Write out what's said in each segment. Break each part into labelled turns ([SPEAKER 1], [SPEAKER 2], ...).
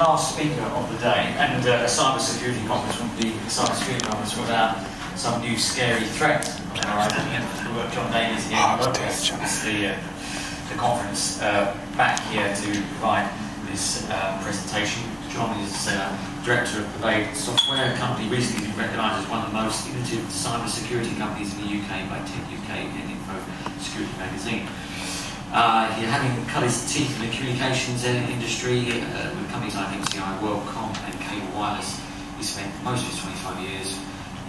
[SPEAKER 1] last speaker of the day, and uh, a cyber security conference would be a cyber security conference without some new scary threat on the horizon. John Davies here, It's the, uh, the conference uh, back here to provide this uh, presentation. John is uh, director of Pervade Software, a company recently been recognised as one of the most innovative cyber security companies in the UK by Tech UK and Info Security Magazine. Uh, you're having cut his teeth in the communications industry uh, with companies like MCI, WorldCom and Cable Wireless. He spent most of his 25 years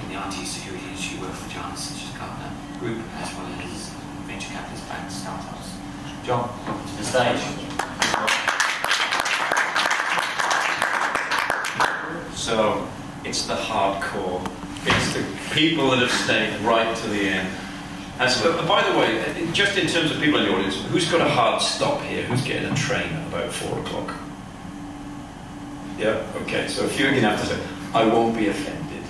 [SPEAKER 1] in the IT security industry, worked for giants such as Gartner Group, as well as venture capitalist backed startups. John, to the stage.
[SPEAKER 2] So, it's the hardcore. It's the people that have stayed right to the end as, uh, by the way, uh, just in terms of people in the audience, who's got a hard stop here? Who's getting a train at about four o'clock? Yeah, okay, so if you're going to have to say, I won't be offended.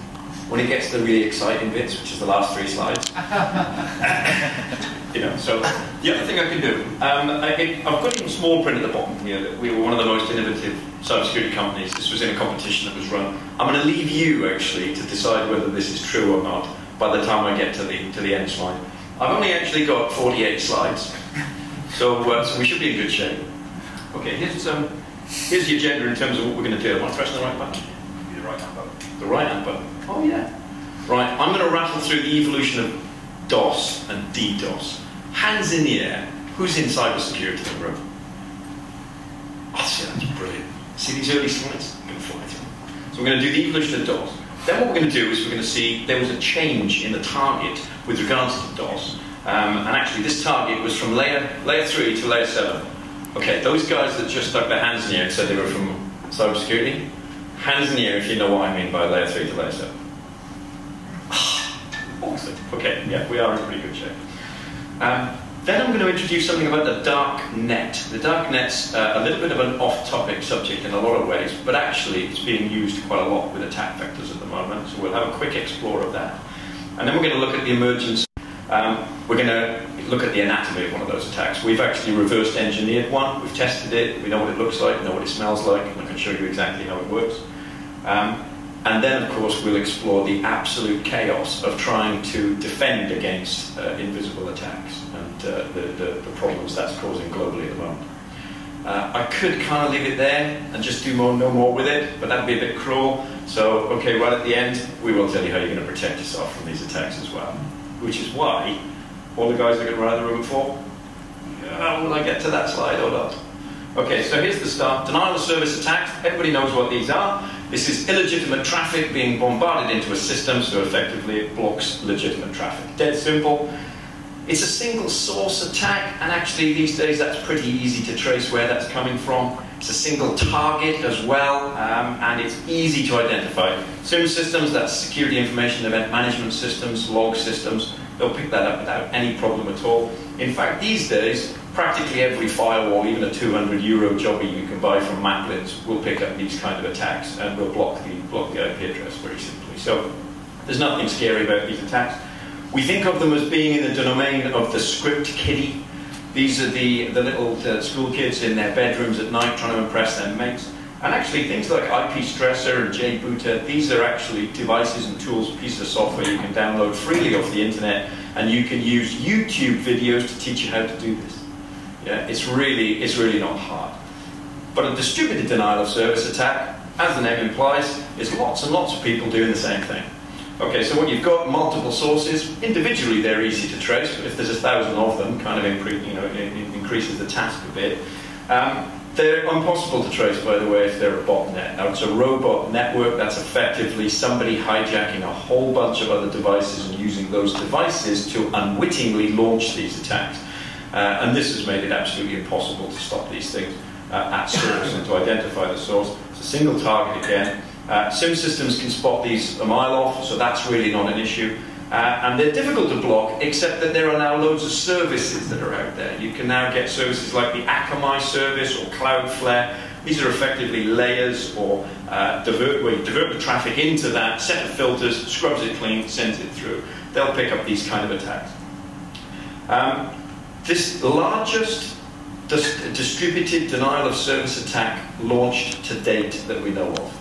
[SPEAKER 2] When it gets to the really exciting bits, which is the last three slides, you know, so the other thing I can do, um, I, have got in small print at the bottom here that we were one of the most innovative cybersecurity companies. This was in a competition that was run. I'm going to leave you, actually, to decide whether this is true or not by the time I get to the, to the end slide. I've only actually got 48 slides, so, uh, so we should be in good shape. Okay, here's, um, here's the agenda in terms of what we're going to do. Am I to the right button?
[SPEAKER 3] The right hand button.
[SPEAKER 2] The right hand button. Oh, yeah. Right, I'm going to rattle through the evolution of DOS and DDoS. Hands in the air. Who's in cybersecurity in the room? Oh, see, that's brilliant. See these early slides? I'm going to fly through. So we're going to do the evolution of DOS. Then what we're going to do is we're going to see there was a change in the target with regards to the DOS. Um, and actually, this target was from layer, layer 3 to layer 7. Okay, those guys that just stuck their hands in the air said they were from cybersecurity, hands in the air if you know what I mean by layer 3 to layer 7. awesome. Okay, yeah, we are in pretty good shape. Um, then I'm going to introduce something about the dark net. The dark net's uh, a little bit of an off-topic subject in a lot of ways, but actually it's being used quite a lot with attack vectors at the moment, so we'll have a quick explore of that. And then we're going to look at the emergence. Um, we're going to look at the anatomy of one of those attacks. We've actually reversed engineered one. We've tested it. We know what it looks like, know what it smells like, and I can show you exactly how it works. Um, and then, of course, we'll explore the absolute chaos of trying to defend against uh, invisible attacks the, the, the, problems that's causing globally at the moment. Uh, I could kind of leave it there and just do more, no more with it, but that'd be a bit cruel. So, okay, right at the end, we will tell you how you're going to protect yourself from these attacks as well. Which is why all the guys are going to run out of the room for. Uh, will I get to that slide or not? Okay, so here's the start. Denial of service attacks. Everybody knows what these are. This is illegitimate traffic being bombarded into a system, so effectively it blocks legitimate traffic. Dead simple. It's a single source attack, and actually these days that's pretty easy to trace where that's coming from. It's a single target as well, um, and it's easy to identify. SIEM systems, that's security information event management systems, log systems, they'll pick that up without any problem at all. In fact, these days, practically every firewall, even a 200 euro jobby you can buy from Maplins, will pick up these kind of attacks and will block the, block the IP address very simply. So there's nothing scary about these attacks. We think of them as being in the domain of the script kiddie. These are the, the little school kids in their bedrooms at night trying to impress their mates. And actually, things like IP Stressor and JBooter, these are actually devices and tools, pieces of software you can download freely off the internet, and you can use YouTube videos to teach you how to do this. Yeah, it's really, it's really not hard. But a distributed denial of service attack, as the name implies, is lots and lots of people doing the same thing. Okay, so when you've got multiple sources, individually they're easy to trace, but if there's a thousand of them, kind of incre you know, increases the task a bit. Um, they're impossible to trace, by the way, if they're a botnet. Now, it's a robot network that's effectively somebody hijacking a whole bunch of other devices and using those devices to unwittingly launch these attacks. Uh, and this has made it absolutely impossible to stop these things uh, at source and to identify the source. It's a single target again. Uh, SIEM systems can spot these a mile off, so that's really not an issue. Uh, and they're difficult to block, except that there are now loads of services that are out there. You can now get services like the Akamai service or Cloudflare. These are effectively layers or uh, divert, where you divert the traffic into that, set of filters, scrubs it clean, sends it through. They'll pick up these kind of attacks. Um, this largest dis distributed denial of service attack launched to date that we know of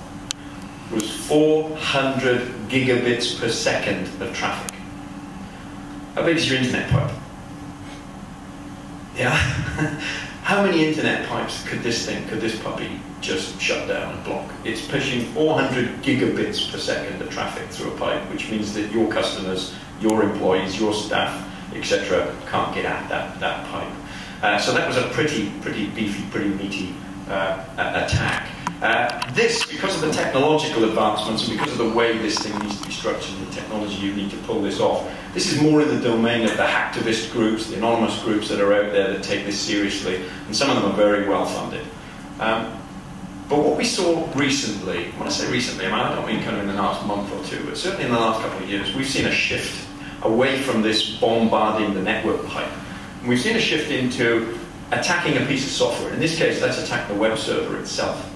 [SPEAKER 2] 400 gigabits per second of traffic. How big is your internet pipe? Yeah? How many internet pipes could this thing, could this puppy just shut down and block? It's pushing 400 gigabits per second of traffic through a pipe, which means that your customers, your employees, your staff, etc., can't get at that, that pipe. Uh, so that was a pretty, pretty beefy, pretty meaty uh, attack. Uh, this, because of the technological advancements and because of the way this thing needs to be structured, the technology you need to pull this off, this is more in the domain of the hacktivist groups, the anonymous groups that are out there that take this seriously, and some of them are very well funded. Um, but what we saw recently, when I say recently, I, mean, I don't mean kind of in the last month or two, but certainly in the last couple of years, we've seen a shift away from this bombarding the network pipe. And we've seen a shift into attacking a piece of software. In this case, let's attack the web server itself.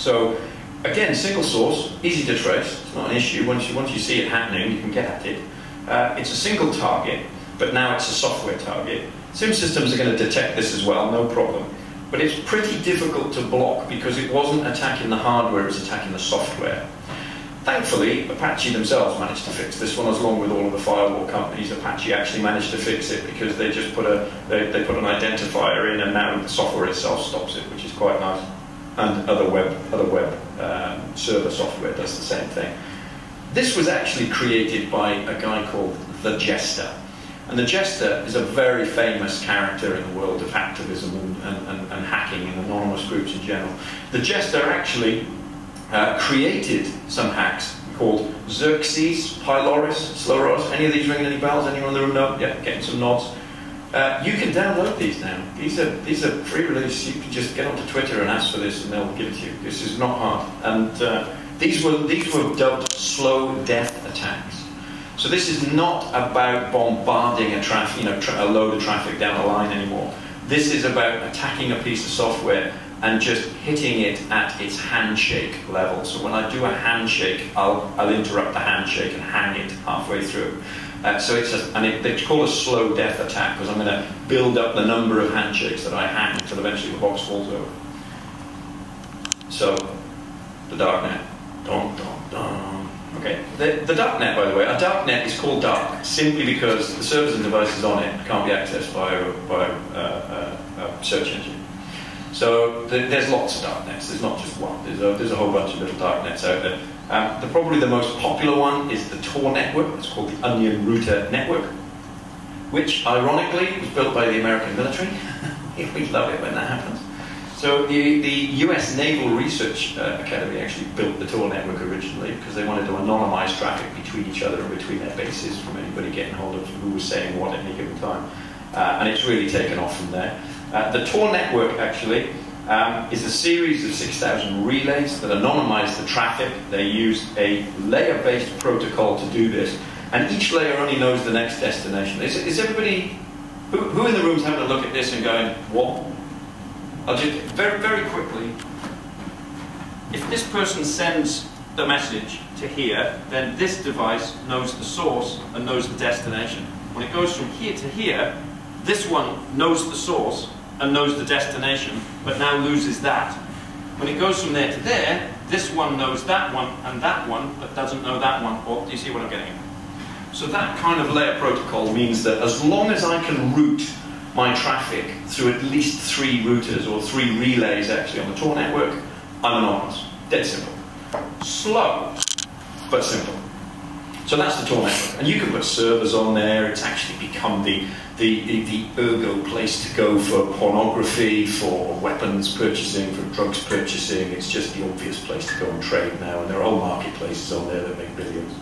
[SPEAKER 2] So again, single source, easy to trace. It's not an issue. Once you, once you see it happening, you can get at it. Uh, it's a single target, but now it's a software target. SIEM systems are going to detect this as well, no problem. But it's pretty difficult to block because it wasn't attacking the hardware, it was attacking the software. Thankfully, Apache themselves managed to fix this one, as long with all of the firewall companies. Apache actually managed to fix it because they just put a they, they put an identifier in, and now the software itself stops it, which is quite nice and other web, other web um, server software does the same thing. This was actually created by a guy called The Jester. And The Jester is a very famous character in the world of hacktivism and, and, and, hacking and anonymous groups in general. The Jester actually uh, created some hacks called Xerxes, PyLoris, Slowloris. Any of these ringing any bells? Anyone in the room know? Yeah, getting some nods. Uh, you can download these now. These are these are free release. You can just get onto Twitter and ask for this, and they'll give it to you. This is not hard. And uh, these were these were dubbed slow death attacks. So this is not about bombarding a traffic, you know, tra a load of traffic down a line anymore. This is about attacking a piece of software and just hitting it at its handshake level. So when I do a handshake, I'll, I'll interrupt the handshake and hang it halfway through. Uh, so it's a, and it, they call a slow death attack because I'm going to build up the number of handshakes that I hang until eventually the box falls over. So, the darknet. Dun, dun, dun. Okay, the, the darknet, by the way, a darknet is called dark simply because the servers and devices on it can't be accessed by by a, a search engine. So there's lots of darknets. There's not just one. There's a, there's a whole bunch of little darknets out there. Um, the, probably the most popular one is the Tor network. It's called the Onion Router Network, which ironically was built by the American military. we love it when that happens. So the, the US Naval Research uh, Academy actually built the Tor network originally because they wanted to anonymize traffic between each other and between their bases from anybody getting hold of who was saying what at any given time. Uh, and it's really taken off from there. Uh, the Tor network actually um, is a series of 6,000 relays that anonymize the traffic. They use a layer-based protocol to do this, and each layer only knows the next destination. Is, is everybody, who, who in the room is having a look at this and going, what? I'll just, very, very quickly, if this person sends the message to here, then this device knows the source and knows the destination. When it goes from here to here, this one knows the source and knows the destination, but now loses that. When it goes from there to there, this one knows that one and that one, but doesn't know that one. Or do you see what I'm getting? So that kind of layer protocol means that as long as I can route my traffic through at least three routers or three relays actually on the Tor network, I'm anonymous. Dead simple. Slow, but simple. So that's the Tor network. And you can put servers on there. It's actually become the, the, the, ergo place to go for pornography, for weapons purchasing, for drugs purchasing. It's just the obvious place to go and trade now. And there are whole marketplaces on there that make billions.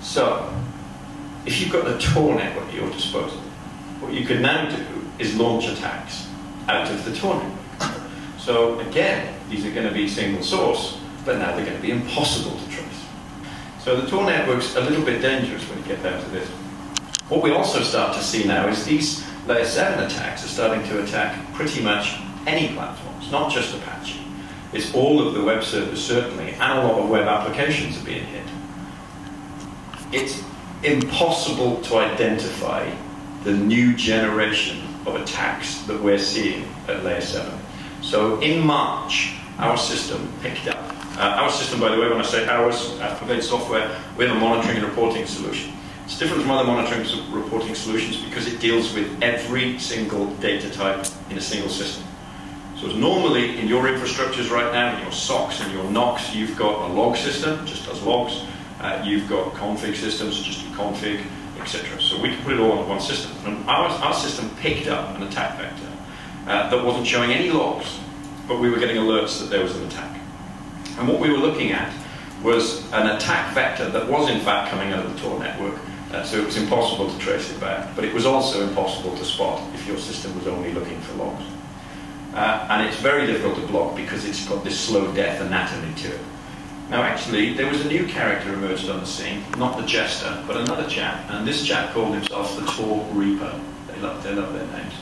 [SPEAKER 2] So, if you've got the Tor network at your disposal, what you can now do is launch attacks out of the Tor network. So again, these are going to be single source, but now they're going to be impossible to trace. So the Tor network's a little bit dangerous when you get down to this. What we also start to see now is these layer 7 attacks are starting to attack pretty much any platforms, not just Apache. It's all of the web servers, certainly, and a lot of web applications are being hit. It's impossible to identify the new generation of attacks that we're seeing at layer 7. So in March, our system picked up. Uh, our system, by the way, when I say ours, Alphabet software, we have a monitoring and reporting solution. It's different from other monitoring and reporting solutions because it deals with every single data type in a single system. So normally in your infrastructures right now, in your SOCs and your NOCs, you've got a log system, just does logs. Uh, you've got config systems, just do config, etc. So we can put it all on one system. And our, our system picked up an attack vector uh, that wasn't showing any logs, but we were getting alerts that there was an attack. And what we were looking at was an attack vector that was in fact coming out of the Tor network, uh, so it was impossible to trace it back, but it was also impossible to spot if your system was only looking for logs. Uh, and it's very difficult to block because it's got this slow death anatomy to it. Now actually, there was a new character emerged on the scene, not the Jester, but another chap, and this chap called himself the Tor Reaper. They love, they love their names.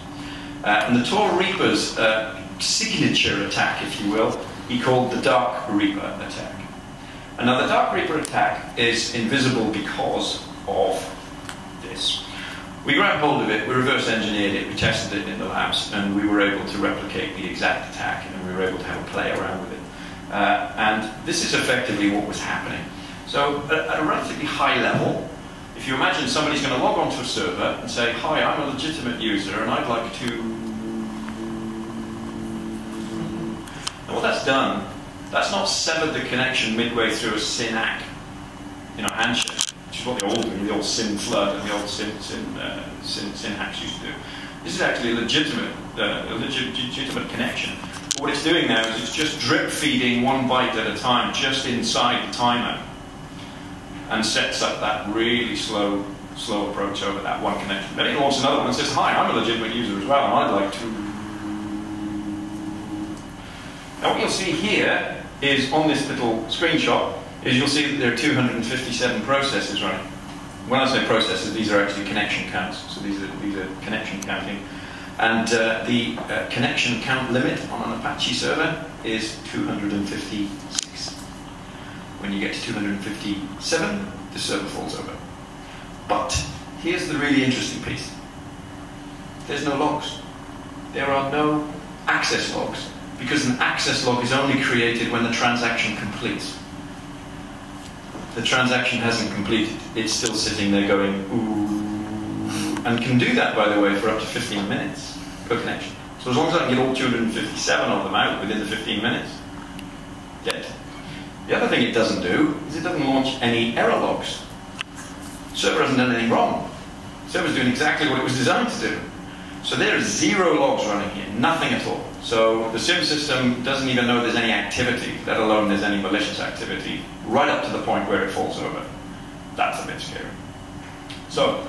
[SPEAKER 2] Uh, and the Tor Reaper's uh, signature attack, if you will, he called the Dark Reaper attack. And now the Dark Reaper attack is invisible because of this. We grabbed hold of it, we reverse engineered it, we tested it in the labs, and we were able to replicate the exact attack, and we were able to have a play around with it. Uh, and this is effectively what was happening. So at, at, a relatively high level, if you imagine somebody's going to log onto a server and say, hi, I'm a legitimate user and I'd like to... And what that's done, that's not severed the connection midway through a SYN-ACK, you know, handshake which is what the old, the old SYN flood and the old SYN, SYN, uh, SYN hacks used to do. This is actually a legitimate, uh, a legit, legitimate connection. But what it's doing now is it's just drip feeding one byte at a time, just inside the timer, and sets up that really slow, slow approach over that one connection. Then it launches another one and says, "Hi, I'm a legitimate user as well, and I'd like to." Now what you'll see here is on this little screenshot is you'll see that there are 257 processes running. When I say processes, these are actually connection counts. So these are, these are connection counting. And uh, the uh, connection count limit on an Apache server is 256. When you get to 257, the server falls over. But here's the really interesting piece. There's no logs. There are no access logs because an access log is only created when the transaction completes the transaction hasn't completed. It's still sitting there going, ooh, and can do that, by the way, for up to 15 minutes per connection. So as long as I can get all 257 of them out within the 15 minutes, dead. The other thing it doesn't do is it doesn't launch any error logs. server hasn't done anything wrong. server's doing exactly what it was designed to do. So there are zero logs running here, nothing at all. So the SIEM system doesn't even know there's any activity, let alone there's any malicious activity, right up to the point where it falls over. That's a bit scary. So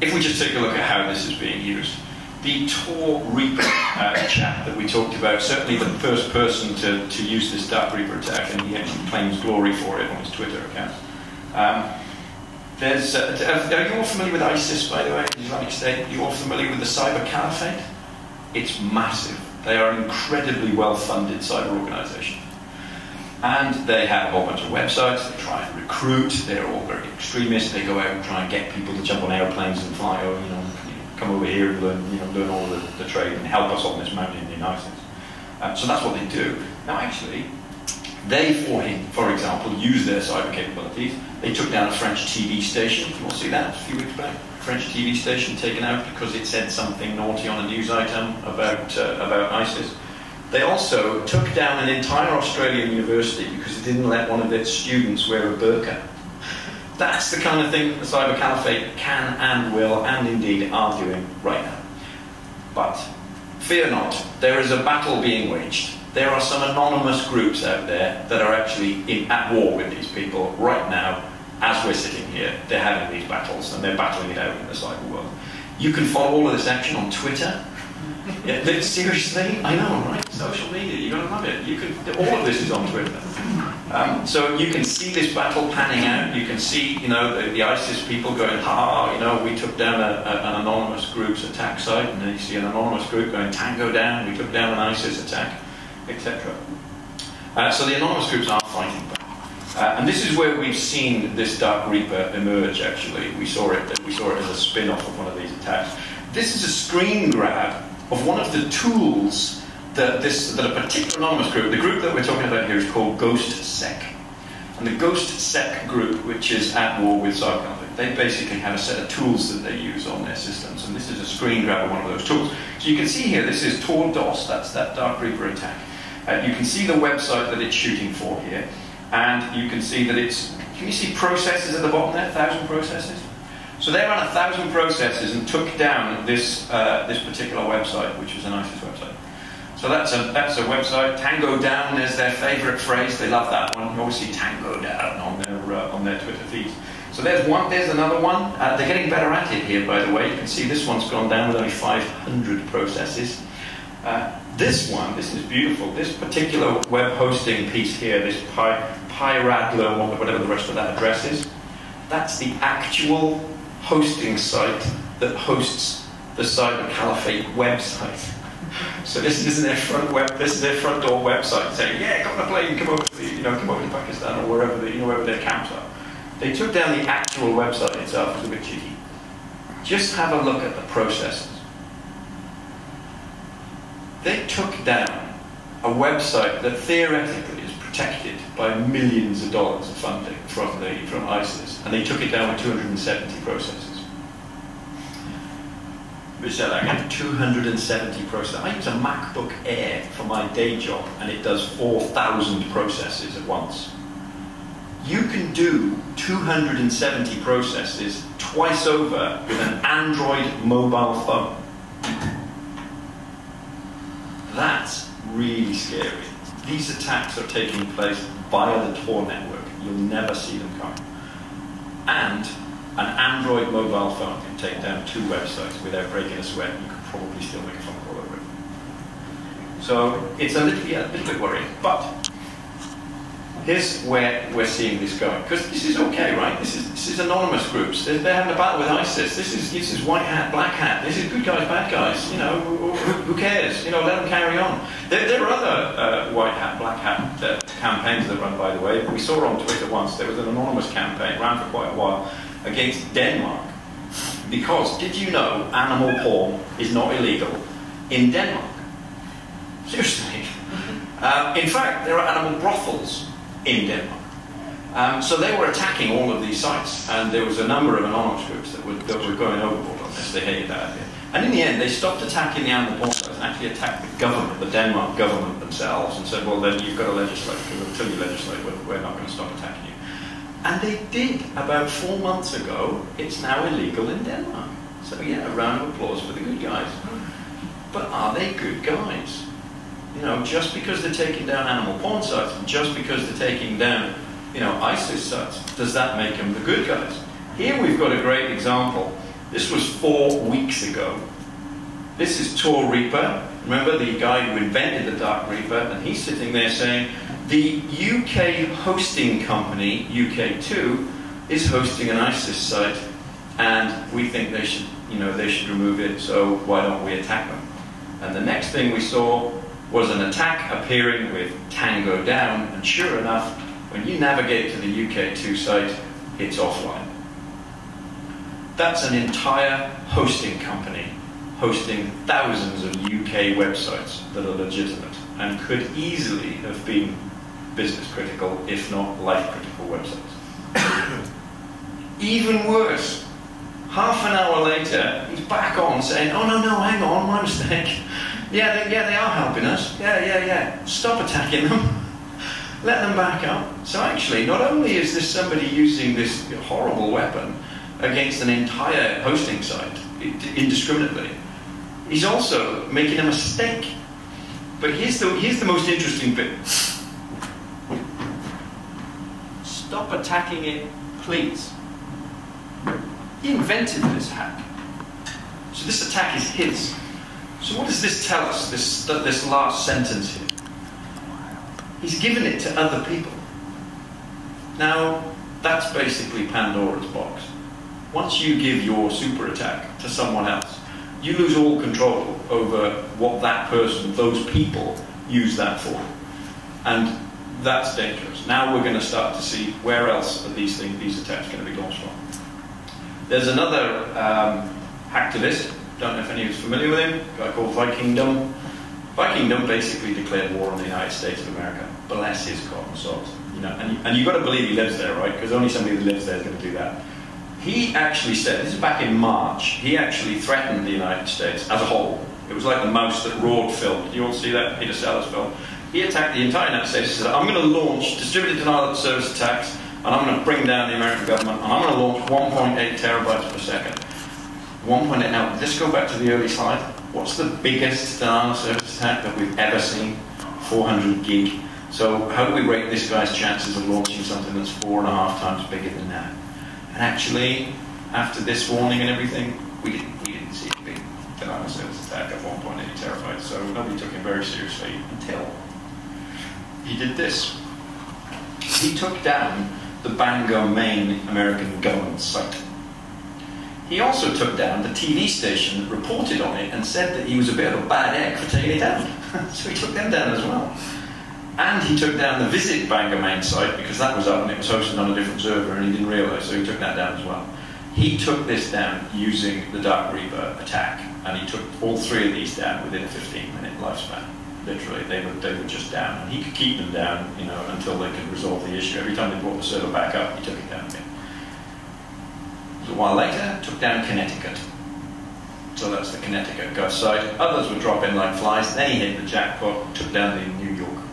[SPEAKER 2] if we just take a look at how this is being used, the Tor Reaper uh, chat that we talked about, certainly the first person to, to use this Dark Reaper attack, and he actually claims glory for it on his Twitter account. Um, there's, uh, are you all familiar with ISIS, by the way, Islamic State? You all familiar with the Cyber Caliphate? It's massive. They are an incredibly well-funded cyber organisation. And they have a whole bunch of websites, they try and recruit, they're all very extremist, they go out and try and get people to jump on airplanes and fly over, you know, come over here and learn, you know, learn all the, the trade and help us on this mountain in ISIS. Um, so that's what they do. Now actually, they, for him, for example, use their cyber capabilities. They took down a French TV station. You all see that a few weeks back? French TV station taken out because it said something naughty on a news item about, uh, about ISIS. They also took down an entire Australian university because it didn't let one of its students wear a burqa. That's the kind of thing the cyber caliphate can and will and indeed are doing right now. But fear not, there is a battle being waged. There are some anonymous groups out there that are actually in, at war with these people right now as we're sitting here, they're having these battles and they're battling it out in the cyber world. You can follow all of this action on Twitter. Yeah, seriously, I know, right? Social media, you're gonna love it. You can, all of this is on Twitter. Um, so you can see this battle panning out. You can see, you know, the, the ISIS people going, ha, you know, we took down a, a, an anonymous group's attack site, and then you see an anonymous group going, tango down, we took down an ISIS attack, etc. Uh, so the anonymous groups are fighting back. Uh, and this is where we've seen this Dark Reaper emerge, actually. We saw it, we saw it as a spin-off of one of these attacks. This is a screen grab of one of the tools that, this, that a particular anonymous group, the group that we're talking about here is called GhostSec. And the GhostSec group, which is at war with Psychotic, they basically have a set of tools that they use on their systems. And this is a screen grab of one of those tools. So you can see here, this is Tor DOS, that's that Dark Reaper attack. Uh, you can see the website that it's shooting for here. And you can see that it's, can you see processes at the bottom there, 1,000 processes? So they ran a thousand processes and took down this, uh, this particular website, which was an ISIS website. So that's a, that's a website. Tango down is their favourite phrase. They love that one. You always see Tango down on their, uh, on their Twitter feeds. So there's one, there's another one. Uh, they're getting better at it here, by the way. You can see this one's gone down with only 500 processes. Uh, this one, this is beautiful. This particular web hosting piece here, this Py, Pyradler, whatever the rest of that address is, that's the actual hosting site that hosts the Cyber Caliphate website. So this is their front web. This is their front door website saying, "Yeah, come on a plane, come over to you know, come over to Pakistan or wherever they, you know wherever their camps are." They took down the actual website itself. It was a bit cheeky. Just have a look at the processes. They took down a website that theoretically is protected by millions of dollars of funding from the from ISIS, and they took it down with 270 processes. We said I have 270 processes. I use a MacBook Air for my day job and it does 4,000 processes at once. You can do 270 processes twice over with an Android mobile phone. That's really scary. These attacks are taking place via the Tor network. You'll never see them coming. And an Android mobile phone can take down two websites without breaking a sweat. You could probably still make a phone call over it. So it's a little, yeah, a little bit worrying. But here's where we're seeing this going. Because this is okay, right? This is, this is anonymous groups. They're, they're, having a battle with ISIS. This is, this is white hat, black hat. This is good guys, bad guys. You know, who, who cares? You know, let them carry on. There, there are other uh, white hat, black hat uh, campaigns that run, by the way. We saw on Twitter once, there was an anonymous campaign, ran for quite a while, against Denmark. Because, did you know animal porn is not illegal in Denmark? Seriously. Uh, in fact, there are animal brothels in Denmark. Um, so they were attacking all of these sites, and there was a number of anonymous groups that were, that were going overboard on this. They hated that idea. And in the end, they stopped attacking the animal porn and actually attacked the government, the Denmark government themselves, and said, well, then you've got to legislate, because until you legislate, we're not going to stop attacking you. And they did about four months ago. It's now illegal in Denmark. So yeah, a round of applause for the good guys. But are they good guys? You know, just because they're taking down animal porn sites, just because they're taking down, you know, ISIS sites, does that make them the good guys? Here we've got a great example. This was four weeks ago. This is Tor Reaper. Remember the guy who invented the Dark Reaper? And he's sitting there saying, the UK hosting company, UK2, is hosting an ISIS site, and we think they should, you know, they should remove it. So why don't we attack them? And the next thing we saw was an attack appearing with Tango down, and sure enough, when you navigate to the UK2 site, it's offline. That's an entire hosting company hosting thousands of UK websites that are legitimate and could easily have been business critical, if not life critical websites. Even worse, half an hour later, he's back on saying, oh no, no, hang on, my mistake. Yeah, they, yeah, they are helping us. Yeah, yeah, yeah. Stop attacking them. Let them back up. So actually, not only is this somebody using this horrible weapon against an entire hosting site indiscriminately, he's also making a mistake. But here's the, here's the most interesting bit. Stop attacking it, please. He invented this hack. So this attack is his. So what does this tell us, this, this last sentence here? He's given it to other people. Now, that's basically Pandora's box. Once you give your super attack to someone else, you lose all control over what that person, those people, use that for. And that's dangerous. Now we're going to start to see where else are these things, these attacks going to be launched from. There's another um, hacktivist Don't know if any of familiar with him. A guy called Vikingdom. Vikingdom basically declared war on the United States of America. Bless his cotton socks. You know, and, and you've got to believe he lives there, right? Because only somebody that lives there is going to do that. He actually said, this is back in March, he actually threatened the United States as a whole. It was like the mouse that roared film. Did you all see that Peter Sellers film? He attacked the entire United States. He said, I'm going to launch distributed denial of service attacks, and I'm going to bring down the American government, and I'm going to launch 1.8 terabytes per second. 1.8. Now, let's go back to the early slide. What's the biggest of service attack that we've ever seen? 400 gig. So how do we rate this guy's chances of launching something that's four and a half times bigger than that? And actually, after this warning and everything, we didn't, we didn't see a big denial service attack of 1.8 terabytes. So nobody took him very seriously until he did this. He took down the Bangor, Maine American government site. He also took down the TV station that reported on it and said that he was a bit of a bad egg for taking it down. so he took them down as well. And he took down the Visit Bangor main site because that was up and it was hosted on a different server and he didn't realise, so he took that down as well. He took this down using the Dark Reaper attack and he took all three of these down within a 15 minute lifespan literally. They were, they were just down. And he could keep them down, you know, until they could resolve the issue. Every time they brought the server back up, he took it down again. A while later, took down Connecticut. So that's the Connecticut Gov site. Others would drop in like flies. Then he hit the jackpot, took down the New York.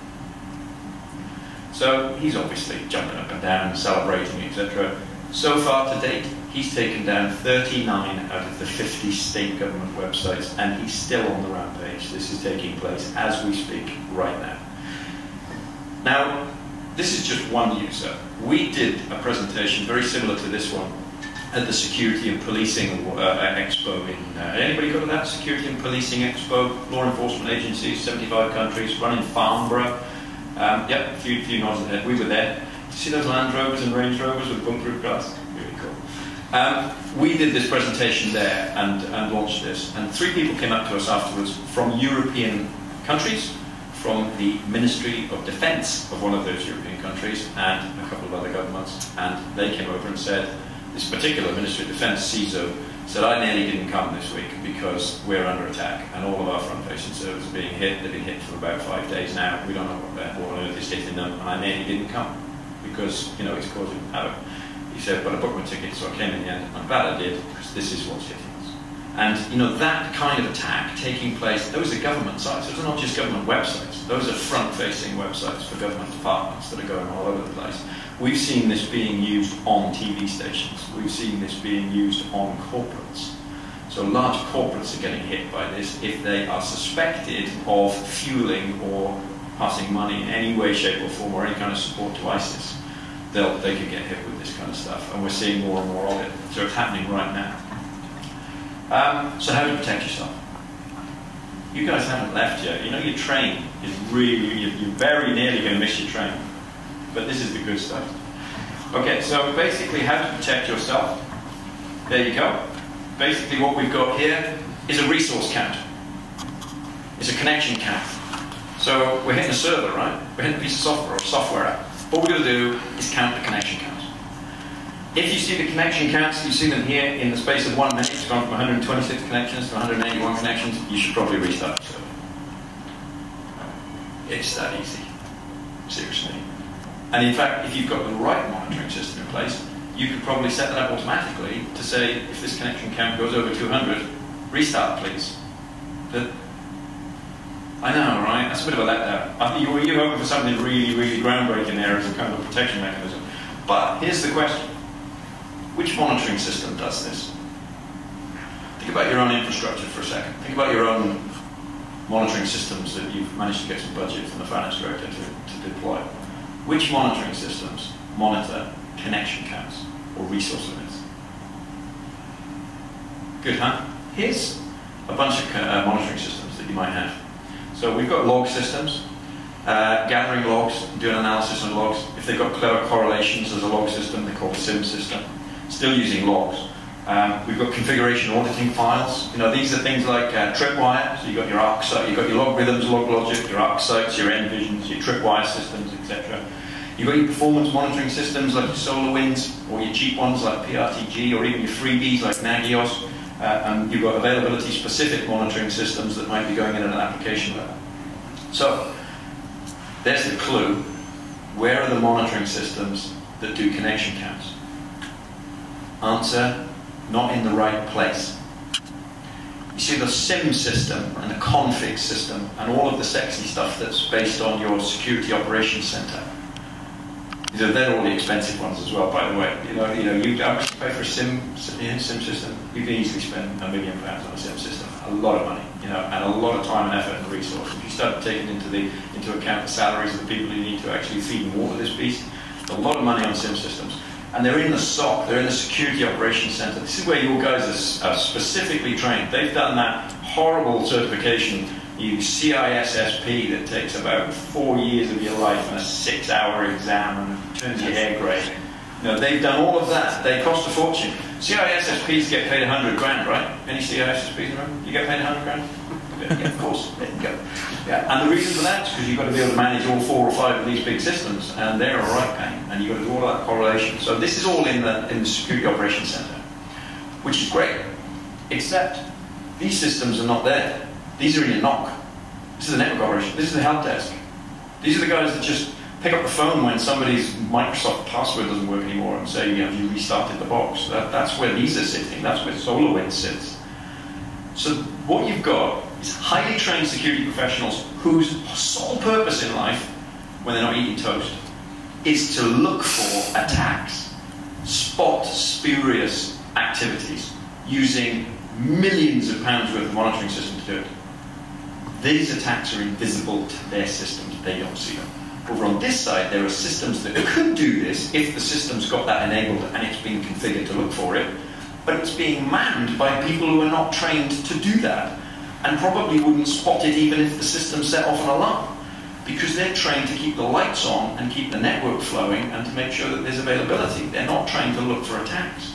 [SPEAKER 2] So he's obviously jumping up and down, celebrating, etc. So far to date, he's taken down 39 out of the 50 state government websites, and he's still on the rampage. This is taking place as we speak right now. Now, this is just one user. We did a presentation very similar to this one at the Security and Policing uh, Expo in, uh, anybody go to that? Security and Policing Expo, law enforcement agencies, 75 countries, run in Farnborough. Um, yep, a few, few nods ahead. We were there. you See those Land Rovers and Range Rovers with bunk-proof glass? Really cool. Um, we did this presentation there and, and launched this, and three people came up to us afterwards from European countries, from the Ministry of Defence of one of those European countries, and a couple of other governments, and they came over and said, this particular Ministry of Defence, CISO, said, I nearly didn't come this week because we're under attack and all of our front-facing servers are being hit. They've been hit for about five days now. We don't know what, what on earth is hitting them, and I nearly didn't come because, you know, it's causing havoc. He said, but I booked my ticket, so I came in the end. I'm glad I did, because this is what's hitting. And, you know, that kind of attack taking place, those are government sites. Those are not just government websites. Those are front-facing websites for government departments that are going all over the place. We've seen this being used on TV stations. We've seen this being used on corporates. So large corporates are getting hit by this if they are suspected of fueling or passing money in any way, shape or form or any kind of support to ISIS they'll, they could get hit with this kind of stuff. And we're seeing more and more of it. So it's happening right now. Um, so how do you protect yourself? You guys haven't left yet. You know your train is really, you're very nearly going to miss your train. But this is the good stuff. Okay, so basically how to protect yourself. There you go. Basically what we've got here is a resource count. It's a connection count. So we're hitting a server, right? We're hitting a piece of software or software app. What we're going to do is count the connection counts. If you see the connection counts, you see them here in the space of one minute, it's gone from 126 connections to 181 connections, you should probably restart the server. It's that easy. Seriously. And in fact, if you've got the right monitoring system in place, you could probably set that up automatically to say, if this connection count goes over 200, restart please. But I know, right? That's a bit of a letdown. I think you were you hoping for something really, really groundbreaking there as a kind of protection mechanism. But here's the question. Which monitoring system does this? Think about your own infrastructure for a second. Think about your own monitoring systems that you've managed to get some budget from the finance director to, to deploy. Which monitoring systems monitor connection counts or resource limits? Good, huh? Here's a bunch of uh, monitoring systems that you might have. So we've got log systems, uh, gathering logs, doing analysis on logs. If they've got clever correlations as a log system, they call it SIEM system. Still using logs. Um, we've got configuration auditing files. You know, these are things like uh, tripwire. So you've got your ArcSight, you've got your LogRhythms, LogLogic, your ArcSights, your NVisions, your tripwire systems, etc. You've got your performance monitoring systems like your SolarWinds, or your cheap ones like PRTG, or even your freebies like Nagios. Uh, and you've got availability specific monitoring systems that might be going in an application level. So, there's the clue. Where are the monitoring systems that do connection counts? Answer, not in the right place. You see the SIEM system and the config system and all of the sexy stuff that's based on your security operations center. You know, they're all the expensive ones as well, by the way. You know, you know, you you pay for a SIEM, SIEM system? You can easily spend a million pounds on a SIEM system. A lot of money, you know, and a lot of time and effort and resource. If you start taking into the into account the salaries of the people who need to actually feed and water this beast, a lot of money on SIEM systems and they're in the SOC, they're in the Security Operations Center. This is where your guys are, are specifically trained. They've done that horrible certification, you CISSP, that takes about four years of your life and a six-hour exam and turns your hair grey. You know, they've done all of that. They cost a fortune. CISSPs get paid 100 grand, right? Any CISSPs around? You get paid 100 grand? Of course. Yeah. And the reason for that is because you've got to be able to manage all four or five of these big systems, and they're a right pain, and you've got to do all that correlation. So this is all in the in the Security Operations Center, which is great, except these systems are not there. These are in your NOC. This is the network operation. This is the help desk. These are the guys that just pick up the phone when somebody's Microsoft password doesn't work anymore and say, have you restarted the box? That, that's where these are sitting. That's where SolarWinds sits. So what you've got is highly trained security professionals whose sole purpose in life, when they're not eating toast, is to look for attacks, spot spurious activities, using millions of pounds worth of monitoring systems to do it. These attacks are invisible to their systems, they don't see them. Over on this side, there are systems that could do this if the system's got that enabled and it's been configured to look for it, but it's being manned by people who are not trained to do that and probably wouldn't spot it even if the system set off an alarm because they're trained to keep the lights on and keep the network flowing and to make sure that there's availability. They're not trained to look for attacks.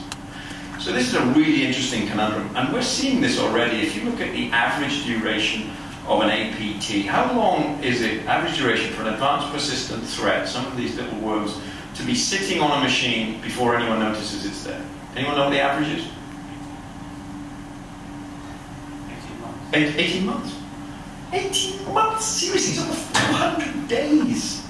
[SPEAKER 2] So this is a really interesting conundrum, and we're seeing this already. If you look at the average duration of an APT, how long is it, average duration for an advanced persistent threat, some of these little worms, to be sitting on a machine before anyone notices it's there? Anyone know what the average is? 18 months. 18 months? Seriously, it's over 200 days.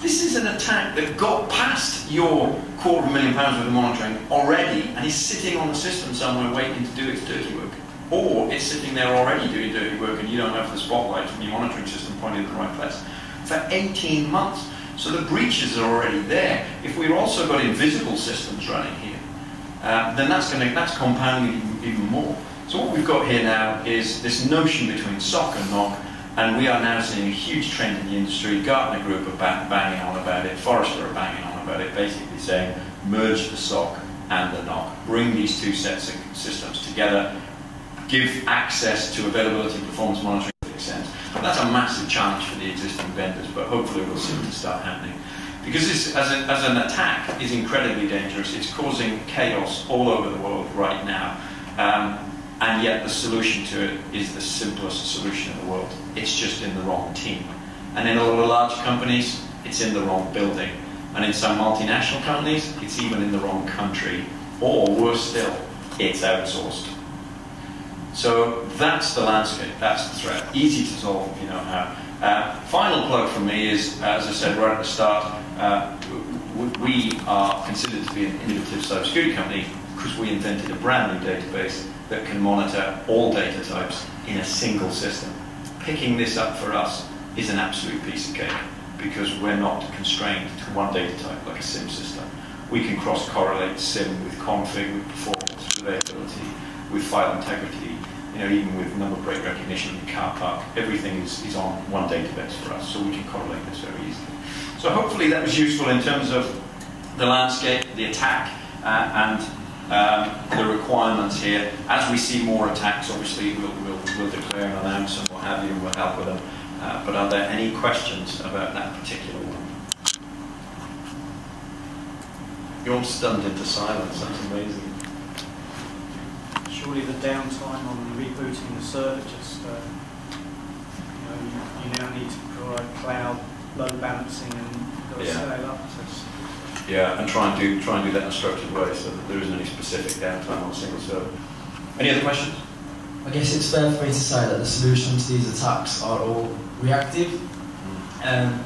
[SPEAKER 2] This is an attack that got past your quarter of a million pounds worth of monitoring already and is sitting on the system somewhere waiting to do its dirty work. Or it's sitting there already doing dirty work and you don't have the spotlight from your monitoring system pointed in the right place. For 18 months. So the breaches are already there. If we've also got invisible systems running here, uh, then that's, gonna, that's compounding even, even more. So what we've got here now is this notion between SOC and NOC, and we are now seeing a huge trend in the industry. Gartner Group are banging on about it, Forrester are banging on about it, basically saying merge the SOC and the NOC, bring these two sets of systems together, give access to availability and performance monitoring to sense. That's a massive challenge for the existing vendors, but hopefully we'll see it start happening. Because this, as, a, as an attack, is incredibly dangerous. It's causing chaos all over the world right now. Um, and yet the solution to it is the simplest solution in the world. It's just in the wrong team. And in a lot of large companies, it's in the wrong building. And in some multinational companies, it's even in the wrong country. Or worse still, it's outsourced. So that's the landscape, that's the threat. Easy to solve if you know how. Uh, final plug from me is, uh, as I said right at the start, uh, we are considered to be an innovative cybersecurity company because we invented a brand new database that can monitor all data types in a single system. Picking this up for us is an absolute piece of cake because we're not constrained to one data type like a SIEM system. We can cross-correlate SIEM with config, with performance, with availability, with file integrity, you know, even with number plate recognition in car park. Everything is, is on one database for us, so we can correlate this very easily. So hopefully that was useful in terms of the landscape, the attack, uh, and um, the requirements here. As we see more attacks, obviously we'll, we'll, we'll declare and announce and what have you, and we'll help with them. Uh, but are there any questions about that particular one? You're all stunned into silence, that's amazing.
[SPEAKER 3] Surely the downtime on rebooting the server just, uh, you know, you, you, now need to provide cloud load balancing and got to yeah. scale up. So
[SPEAKER 2] yeah, and try and do try and do that in a structured way so that there isn't any specific downtime on a single server. Any other questions?
[SPEAKER 4] I guess it's fair for me to say that the solution to these attacks are all reactive. Um,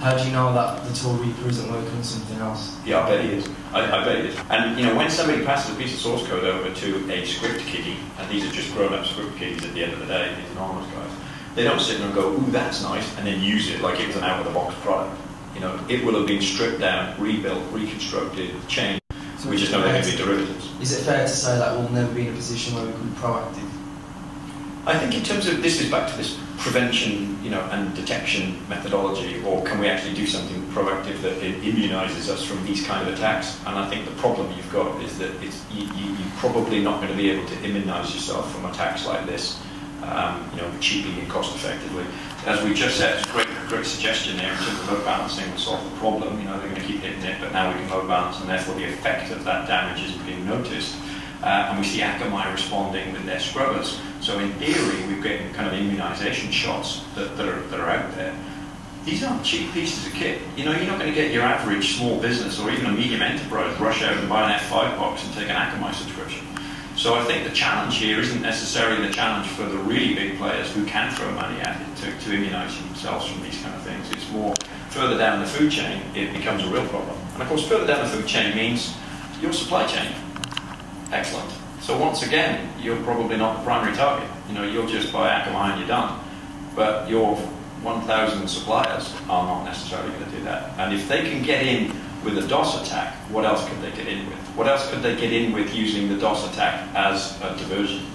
[SPEAKER 4] how do you know that the Tor Reaper isn't working on something else?
[SPEAKER 2] Yeah, I bet he is. I, I bet he is. And you know, when somebody passes a piece of source code over to a script kiddie, and these are just grown-up script kiddies at the end of the day, these anonymous guys, they don't sit there and go, "Ooh, that's nice," and then use it like it was an out-of-the-box product. You know, it will have been stripped down, rebuilt, reconstructed, changed.
[SPEAKER 4] So
[SPEAKER 2] we just know there can be derivatives.
[SPEAKER 4] Is it fair to say that we'll never be in a position where we can be proactive?
[SPEAKER 2] I think in terms of this is back to this prevention, you know, and detection methodology, or can we actually do something proactive that immunises us from these kind of attacks? And I think the problem you've got is that it's, you, you're probably not going to be able to immunise yourself from attacks like this, um, you know, cheaply and cost effectively. As we just said, it's a great, great suggestion there in terms of load balancing will solve the problem. You know, they're going to keep hitting it, but now we can load balance, and therefore the effect of that damage isn't being noticed. Uh, and we see Akamai responding with their scrubbers. So in theory, we're getting kind of immunization shots that, that, are, that are out there. These aren't cheap pieces of kit. You know, you're not going to get your average small business or even a medium enterprise rush out and buy an F5 box and take an Akamai subscription. So I think the challenge here isn't necessarily the challenge for the really big players who can throw money at it to, to immunize themselves from these kind of things. It's more further down the food chain, it becomes a real problem. And of course, further down the food chain means your supply chain. Excellent. So once again, you're probably not the primary target. You know, you'll just buy Akamai and you're done. But your 1,000 suppliers are not necessarily going to do that. And if they can get in with a DOS attack, what else could they get in with? What else could they get in with using the DOS attack as a diversion?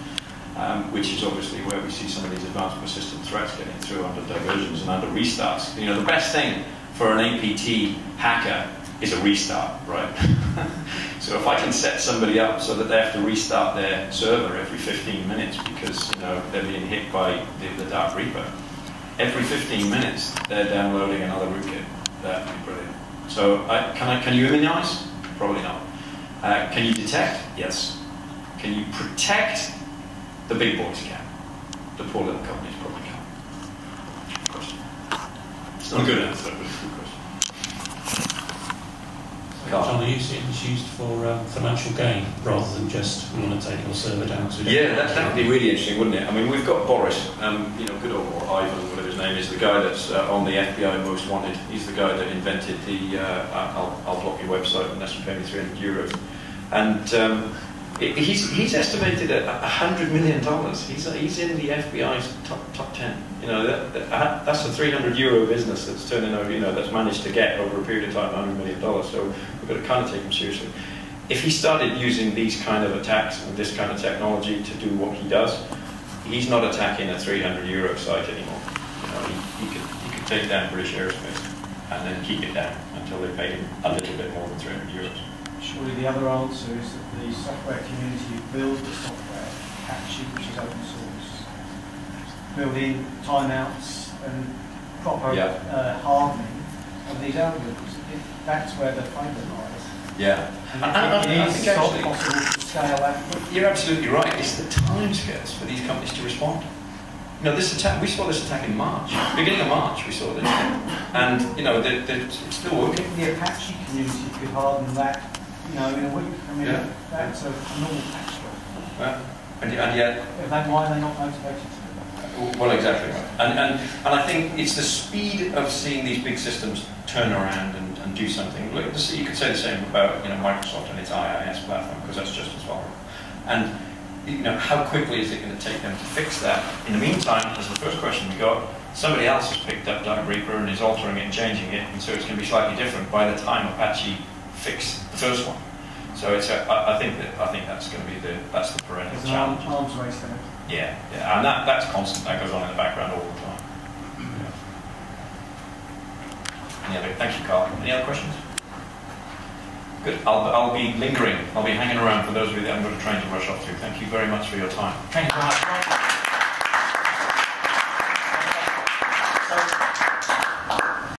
[SPEAKER 2] Um, which is obviously where we see some of these advanced persistent threats getting through under diversions and under restarts. You know, the best thing for an APT hacker is a restart, right? so if I can set somebody up so that they have to restart their server every 15 minutes because you know they're being hit by the, the Tor Reaper, every 15 minutes they're downloading another rootkit. That would be brilliant. So can I? Can you immunize? Probably not. Uh, can you detect? Yes. Can you protect? The big boys can. The poor little companies probably can't. Question. It's not a good answer, but it's a good.
[SPEAKER 5] John, are you seeing this used for um, financial gain rather than just we want to take your server down? So
[SPEAKER 2] yeah, that, that would be really interesting, wouldn't it? I mean, we've got Boris, um, you know, good old or Ivan, whatever his name is, the guy that's uh, on the FBI Most Wanted. He's the guy that invented the uh, I'll, I'll block your website unless you pay me 300 euros. And um, he's, he's estimated at $100 million. He's, he's in the FBI's top, top 10. You know, that, that, uh, that's a 300 euro business that's turning over, you know, that's managed to get over a period of time $100 million. So we've got to kind of take him seriously. If he started using these kind of attacks and this kind of technology to do what he does, he's not attacking a 300 euro site anymore. You know, he, he, could, he could take down British aerospace and then keep it down until they paid him a little bit more than 300 euros.
[SPEAKER 3] Surely the other answer is that the software community build the software, Apache, which is open source, build in timeouts and proper
[SPEAKER 2] Yeah.
[SPEAKER 3] uh, hardening of these algorithms. If that's where the favour lies.
[SPEAKER 2] Yeah.
[SPEAKER 3] And
[SPEAKER 2] I- I-
[SPEAKER 3] it
[SPEAKER 2] I
[SPEAKER 3] is
[SPEAKER 2] think actually-
[SPEAKER 3] possible to scale that.
[SPEAKER 2] You're absolutely right. It's the timescales for these companies to respond. You know, this attack, we saw this attack in March. Beginning of March, we saw this. And, you know, they they it's still working.
[SPEAKER 3] The Apache community could harden that, know, in a week. I mean,
[SPEAKER 2] Yeah.
[SPEAKER 3] that's a normal patch job.
[SPEAKER 2] Right? And, and yet,
[SPEAKER 3] If they, why are they not motivated to do that?
[SPEAKER 2] well, exactly right. And, and, and I think it's the speed of seeing these big systems turn around and, and do something. Look, you could say the same about, you know, Microsoft and its IIS platform, because that's just as vulnerable. And, you know, how quickly is it going to take them to fix that? In the meantime, as the first question we got, somebody else has picked up Tor Reaper and is altering it and changing it, and so it's going to be slightly different by the time Apache fix the first one. So it's a, I, I think that I think that's going to be the that's the perennial
[SPEAKER 3] There's an
[SPEAKER 2] challenge.
[SPEAKER 3] arms race there.
[SPEAKER 2] Yeah, yeah, and that, that's constant. That goes on in the background all the time. Yeah. Any other? Thank you, Carl. Any other questions? Good. I'll, I'll be lingering. I'll be hanging around for those of you that I'm going to try to rush off to. Thank you very much for your time.
[SPEAKER 1] Thank you very much.